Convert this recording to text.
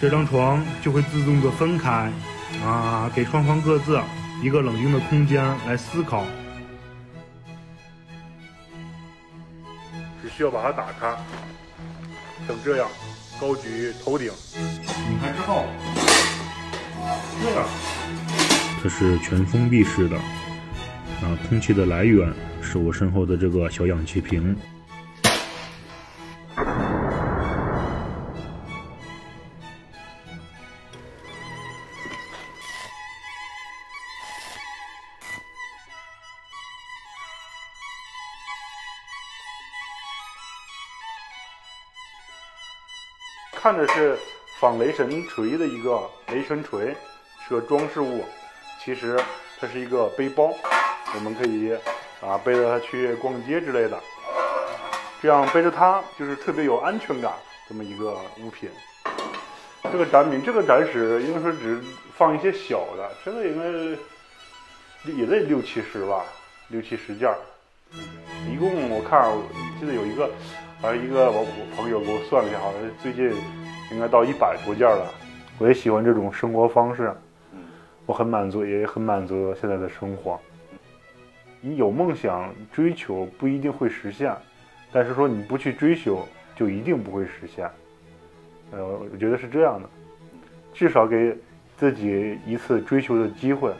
这张床就会自动的分开，啊，给双方各自一个冷静的空间来思考。只需要把它打开，像这样高举头顶，拧开之后，这样，它是全封闭式的，啊，空气的来源是我身后的这个小氧气瓶。看着是仿雷神锤的一个雷神锤，是个装饰物。其实它是一个背包，我们可以啊背着它去逛街之类的。这样背着它就是特别有安全感这么一个物品。这个展品，这个展示应该说只放一些小的，这个应该也得六七十吧，六七十件儿。一共我看记得有一个。还有一个我我朋友给我算了一下，好像最近应该到一百多件了。我也喜欢这种生活方式，我很满足，也很满足现在的生活。你有梦想追求不一定会实现，但是说你不去追求就一定不会实现。呃，我觉得是这样的，至少给自己一次追求的机会。